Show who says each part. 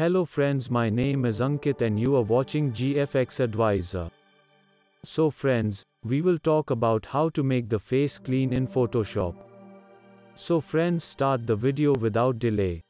Speaker 1: Hello friends my name is Ankit and you are watching GFX Adviser. So friends, we will talk about how to make the face clean in Photoshop. So friends start the video without delay.